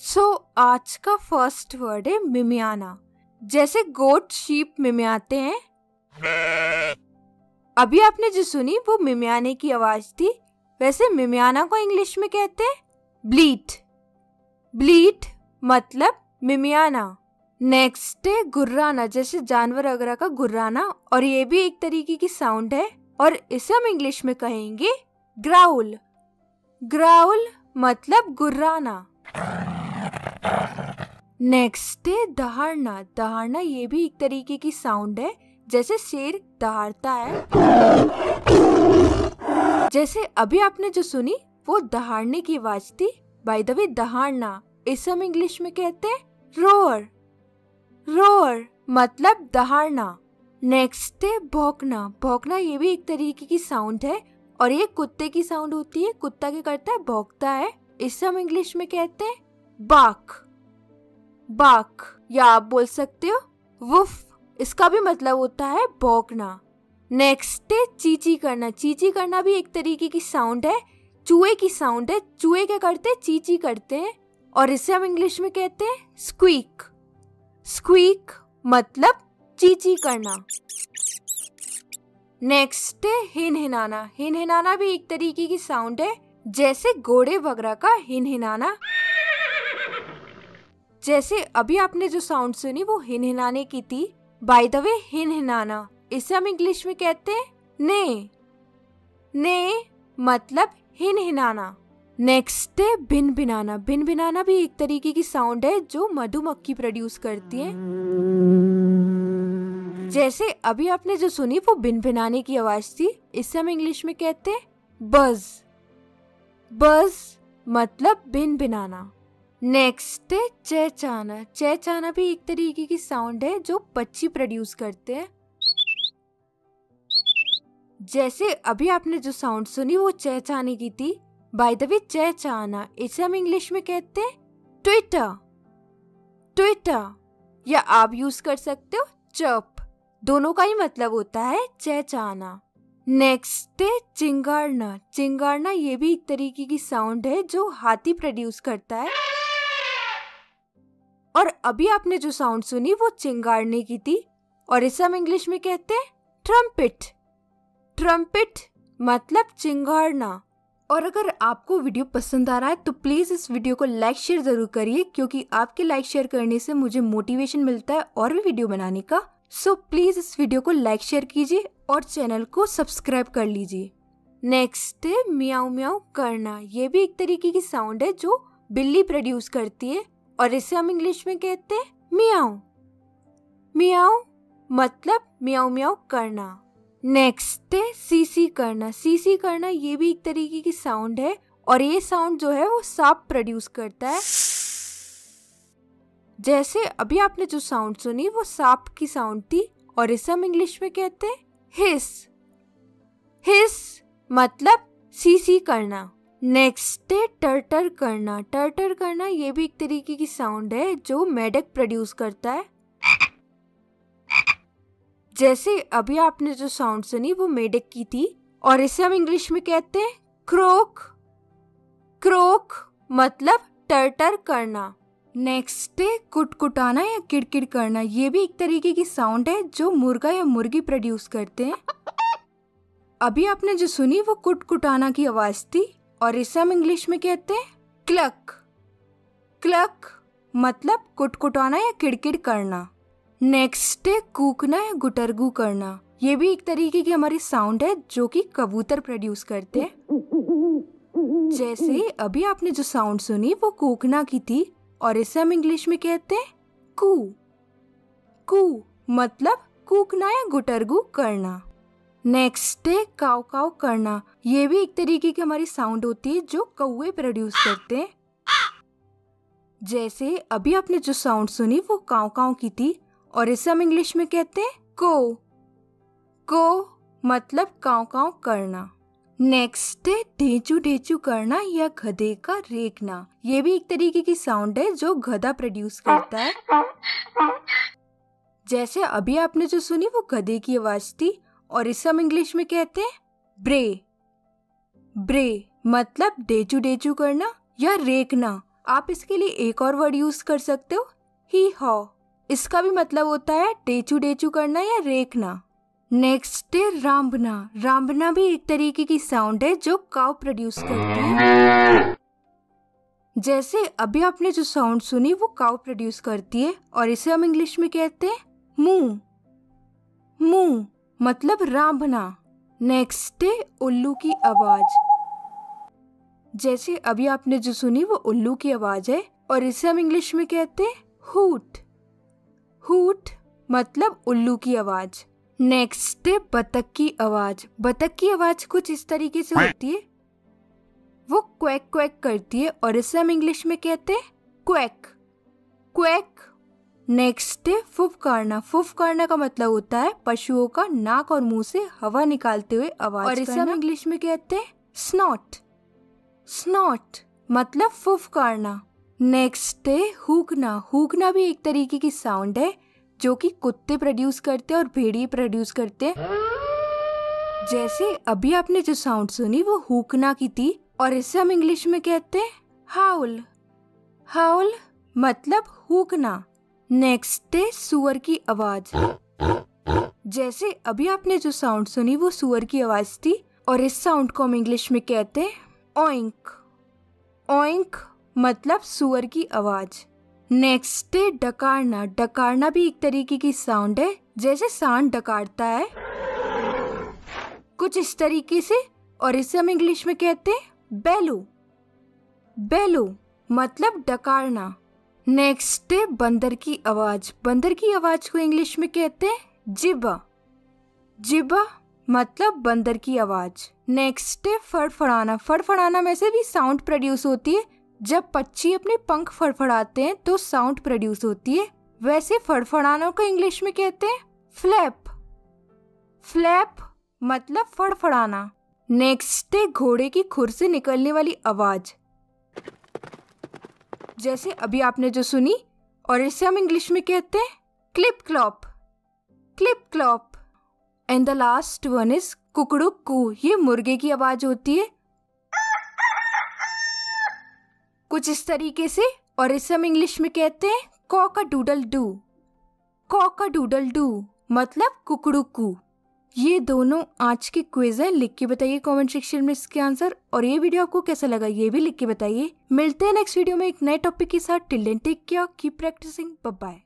सो so, आज का first word है मिमियाना जैसे गोट शीप मिमियाते हैं. अभी आपने जो सुनी वो मिमियाने की आवाज़ थी. वैसे मिमियाना को इंग्लिश में कहते हैं ब्लीट ब्लीट मतलब मिमियाना नेक्स्ट है गुर्राना जैसे जानवर वगैरह का गुर्राना. और ये भी एक तरीके की साउंड है. और इसे हम इंग्लिश में कहेंगे ग्राउल ग्राउल मतलब गुर्राना. नेक्स्ट है दहाड़ना। दहाड़ना ये भी एक तरीके की साउंड है, जैसे शेर दहाड़ता है। जैसे अभी आपने जो सुनी, वो दहाड़ने की आवाज़ थी। बाय द वे दहाड़ना, इसे हम इंग्लिश में कहते हैं रोअर रोअर मतलब दहाड़ना। नेक्स्ट है भौंकना। भौंकना ये भी एक तरीके की साउंड है, और ये कुत्ते की साउंड होती है। कुत्ता क्या करता है? भौंकता है। इसे हम इंग्लिश में कहते हैं बाक। बाक, या आप बोल सकते हो, वुफ। इसका भी मतलब होता है भौंकना। नेक्स्ट है चीची करना। चीची करना भी एक तरीके की साउंड है। चूहे की साउंड है। चूहे क्या करते हैं? चीची करते हैं। और इसे हम इंग्लिश में कहते हैं स्क्वीक स्क्वीक मतलब चीची करना। नेक्स्ट है हिन हिनाना हिन हिनाना भी एक तरीके की साउंड है। जैसे घोड़े वगैरह का हिन हिनाना जैसे अभी आपने जो साउंड सुनी वो हिन हिनाने की थी। बाय द वे हिन हिनाना इसे हम इंग्लिश में कहते हैं ने। ने मतलब हिन हिनाना नेक्स्ट है भिन भिनाना भिन भिनाना भी एक तरीके की साउंड है जो मधुमक्खी प्रोड्यूस करती है। जैसे अभी आपने जो सुनी वो बिन भिनाने की आवाज़ थी, इसे हम इंग्लिश में कहते हैं बज बज मतलब भिन भिनाना नेक्स्ट है चहचाना चहचाना भी एक तरीके की साउंड है जो पक्षी प्रोड्यूस करते हैं। जैसे अभी आपने जो साउंड सुनी वो चहचाने की थी। बाय द वे चहचाना इसे हम इंग्लिश में कहते हैं ट्विटर ट्विटर या आप यूज़ कर सकते हो चप दोनों का ही मतलब होता है चहचाना नेक्स्ट है चिंगारना चिंगाड़ना ये भी एक तरीके की साउंड है जो हाथी प्रोड्यूस करता है। और अभी आपने जो साउंड सुनी वो चिंगाड़ने की थी। और इसे हम इंग्लिश में कहते हैं ट्रम्पिट ट्रम्पिट मतलब चिंगाड़ना और अगर आपको वीडियो पसंद आ रहा है तो प्लीज़ इस वीडियो को लाइक शेयर ज़रूर करिए क्योंकि आपके लाइक शेयर करने से मुझे मोटिवेशन मिलता है और भी वीडियो बनाने का। सो so, प्लीज़ इस वीडियो को लाइक शेयर कीजिए और चैनल को सब्सक्राइब कर लीजिए। नेक्स्ट है मियाऊ मियाऊ करना। ये भी एक तरीके की साउंड है जो बिल्ली प्रोड्यूस करती है। और इसे हम इंग्लिश में कहते हैं मियाओ मियाओ मतलब मियाओ मियाओ करना। नेक्स्ट है सीसी करना। सीसी करना ये भी एक तरीके की साउंड है और ये साउंड जो है वो सांप प्रोड्यूस करता है। जैसे अभी आपने जो साउंड सुनी वो सांप की साउंड थी और इसे हम इंग्लिश में कहते हैं हिस हिस मतलब सीसी करना। नेक्स्ट है टर्टर करना। टर्टर करना ये भी एक तरीके की साउंड है जो मेडक प्रोड्यूस करता है। जैसे अभी आपने जो साउंड सुनी वो मेडक की थी, और इसे हम इंग्लिश में कहते हैं क्रोक क्रोक मतलब टर्टर करना। नेक्स्ट है कुटकुटाना या किड़किड़ करना, ये भी एक तरीके की साउंड है जो मुर्गा या मुर्गी प्रोड्यूस करते हैं। अभी आपने जो सुनी वो कुटकुटाना की आवाज़ थी। और इसे हम इंग्लिश में कहते हैं क्लक क्लक मतलब कुटकुटाना या किड़किड़ करना। नेक्स्ट है कूकना या गुटरगू करना। ये भी एक तरीके की हमारी साउंड है जो कि कबूतर प्रोड्यूस करते हैं। जैसे अभी आपने जो साउंड सुनी वो कूकना की थी और इसे हम इंग्लिश में कहते हैं कू। कू मतलब कूकना या गुटरगू करना। नेक्स्ट है काव काव करना। ये भी एक तरीके की हमारी साउंड होती है जो कौए प्रोड्यूस करते हैं। जैसे अभी आपने जो साउंड सुनी, वो काव काव की थी, और इसे हम इंग्लिश में कहते हैं को को मतलब काव काव करना। नेक्स्ट है ढेचू ढेचू करना या गधे का रेखना ये भी एक तरीके की साउंड है जो गधा प्रोड्यूस करता है। जैसे अभी आपने जो सुनी, वो गधे की आवाज़ थी और इसे हम इंग्लिश में कहते हैं ब्रे। ब्रे मतलब डेचू डेचू करना या रेखना आप इसके लिए एक और वर्ड यूज़ कर सकते हो ही हॉ इसका भी मतलब होता है डेचू डेचू करना या रेखना नेक्स्ट है रामबना। रामबना भी एक तरीके की साउंड है जो काव प्रोड्यूस करती है। जैसे अभी आपने जो साउंड सुनी, वो काव प्रोड्यूस करती है और इसे हम इंग्लिश में कहते हैं मुँह मुँह मतलब रामबना नेक्स्ट है उल्लू की आवाज़। जैसे अभी आपने जो सुनी, वो उल्लू की आवाज़ है, और इसे हम इंग्लिश में कहते हैं, हुट। हुट मतलब उल्लू की आवाज़। नेक्स्ट डे बतख की आवाज़। बतख की आवाज़ कुछ इस तरीके से होती है। वो क्वैक क्वैक करती है, और इसे हम इंग्लिश में कहते हैं क्वैक क्वैक नेक्स्ट है फुफकारना। फुफकारना का मतलब होता है पशुओं का नाक और मुँह से हवा निकालते हुए आवाज़ और इसे हम इंग्लिश में कहते हैं स्नॉट स्नॉट मतलब फुफकारना। नेक्स्ट है हुकना हुकना भी एक तरीके की साउंड है जो कि कुत्ते प्रोड्यूस करते हैं और भेड़िए प्रोड्यूस करते हैं। जैसे अभी आपने जो साउंड सुनी वो हुकना की थी और इसे हम इंग्लिश में कहते हैं हाउल। हाउल मतलब हुकना नेक्स्ट है सुअर की आवाज़। जैसे अभी आपने जो साउंड सुनी वो सुअर की आवाज़ थी, और इस साउंड को हम इंग्लिश में कहते हैं ओइंक ओइंक मतलब सुअर की आवाज़। नेक्स्ट है डकारना। डकारना भी एक तरीके की साउंड है, जैसे सांड डकारता है। कुछ इस तरीके से, और इसे हम इंग्लिश में कहते हैं बेलू। बेलू मतलब डकारना। नेक्स्ट है बंदर की आवाज़। बंदर की आवाज़ को इंग्लिश में कहते हैं जिबा जिबा मतलब बंदर की आवाज़। नेक्स्ट है फड़फड़ाना। फड़फड़ाना में से भी साउंड प्रोड्यूस होती है। जब पक्षी अपने पंख फड़फड़ाते हैं तो साउंड प्रोड्यूस होती है। वैसे फड़फड़ानों को इंग्लिश में कहते हैं फ्लैप फ्लैप मतलब फड़फड़ाना। नेक्स्ट है घोड़े की खुर से निकलने वाली आवाज़। जैसे अभी आपने जो सुनी, और इसे हम इंग्लिश में कहते हैं clip clop. Clip clop. And the last one is कुकड़ुक्कू। ये मुर्गे की आवाज़ होती है। कुछ इस तरीके से, और इसे हम इंग्लिश में कहते हैं cock-a-doodle-doo कॉका doodle do मतलब कुकड़ुक्कू। ये दोनों आज के क्विज है, लिख के बताइए कमेंट सेक्शन में इसके आंसर और ये वीडियो आपको कैसा लगा, ये भी लिख के बताइए। मिलते हैं नेक्स्ट वीडियो में एक नए टॉपिक के साथ। Till take care keep practising bye